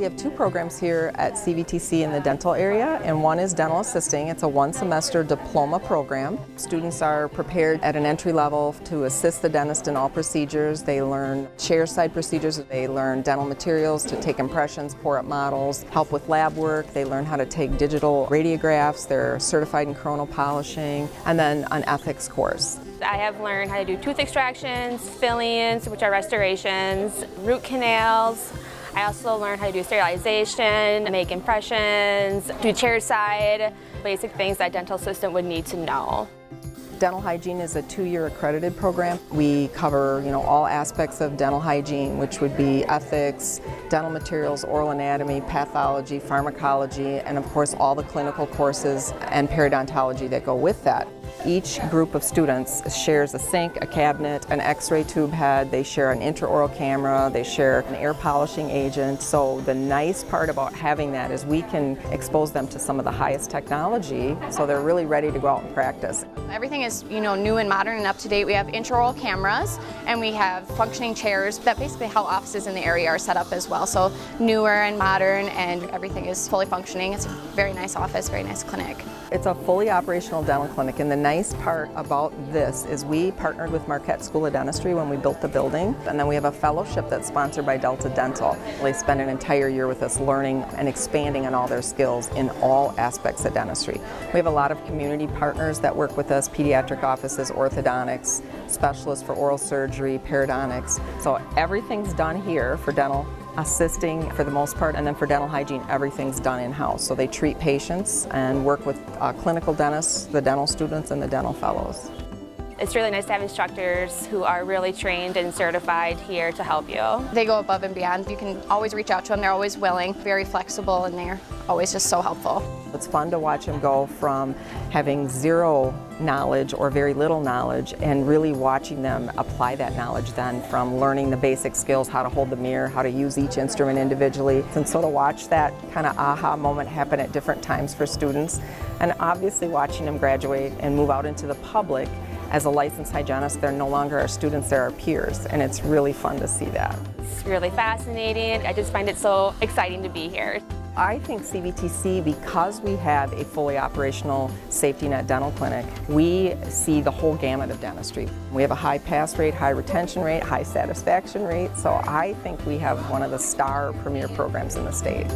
We have two programs here at CVTC in the dental area, and one is dental assisting. It's a one semester diploma program. Students are prepared at an entry level to assist the dentist in all procedures. They learn chairside procedures, they learn dental materials to take impressions, pour up models, help with lab work. They learn how to take digital radiographs, they're certified in coronal polishing, and then an ethics course. I have learned how to do tooth extractions, fillings, which are restorations, root canals, I also learned how to do sterilization, make impressions, do chairside, basic things that dental assistant would need to know. Dental hygiene is a two-year accredited program. We cover, you know, all aspects of dental hygiene, which would be ethics, dental materials, oral anatomy, pathology, pharmacology, and of course all the clinical courses and periodontology that go with that. Each group of students shares a sink, a cabinet, an x-ray tube head, they share an intraoral camera, they share an air polishing agent. So the nice part about having that is we can expose them to some of the highest technology so they're really ready to go out and practice. Everything is, you know, new and modern and up to date. We have intraoral cameras and we have functioning chairs. That basically how offices in the area are set up as well. So newer and modern and everything is fully functioning. It's a very nice office, very nice clinic. It's a fully operational dental clinic and the nice part about this is we partnered with Marquette School of Dentistry when we built the building and then we have a fellowship that's sponsored by Delta Dental. They spend an entire year with us learning and expanding on all their skills in all aspects of dentistry. We have a lot of community partners that work with us, pediatric offices, orthodontics, specialists for oral surgery, periodontics. So everything's done here for dental assisting for the most part, and then for dental hygiene, everything's done in-house. So they treat patients and work with uh, clinical dentists, the dental students, and the dental fellows. It's really nice to have instructors who are really trained and certified here to help you. They go above and beyond. You can always reach out to them. They're always willing, very flexible, and they're always just so helpful. It's fun to watch them go from having zero knowledge or very little knowledge and really watching them apply that knowledge then from learning the basic skills, how to hold the mirror, how to use each instrument individually. And so to watch that kind of aha moment happen at different times for students and obviously watching them graduate and move out into the public as a licensed hygienist, they're no longer our students, they're our peers, and it's really fun to see that. It's really fascinating. I just find it so exciting to be here. I think CVTC, because we have a fully operational safety net dental clinic, we see the whole gamut of dentistry. We have a high pass rate, high retention rate, high satisfaction rate, so I think we have one of the star premier programs in the state.